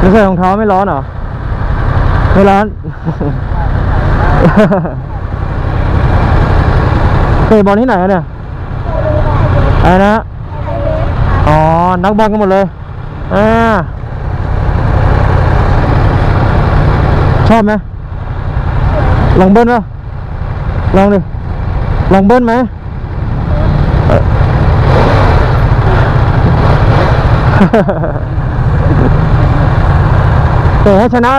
ไม่ใส่รองเท้าไม่ร้อนเหรอ ไม่ร้อนเตะบอลที่ไหนเนี่ยอะไรนะ อ๋อ นักบอลกันหมดเลย อ่า ชอบไหมลองเบิ้ลป่ะลองดิ ลองเบิ้ลไหม เออเตะให้ชนะ